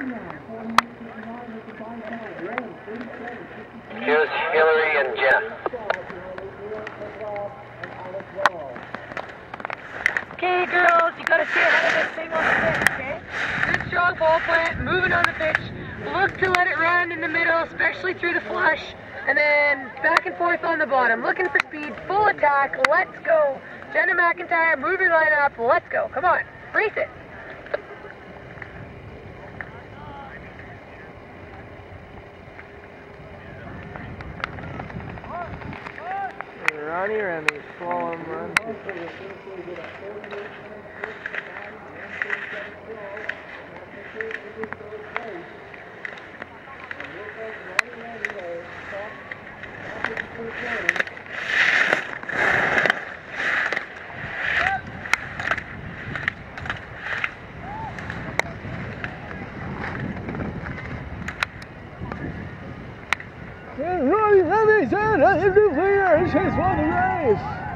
Here's Hillary and Jeff. Okay, girls, you gotta stay ahead of this thing on the pitch, okay? Good strong ball plant, moving on the pitch. Look to let it run in the middle, especially through the flush, and then back and forth on the bottom. Looking for speed, full attack, let's go. Jenna McIntyre, move your line up, let's go. Come on, brace it. Ronnie Remy, slalom run. And Ronnie Remy said, I have to clear, and she's won the race.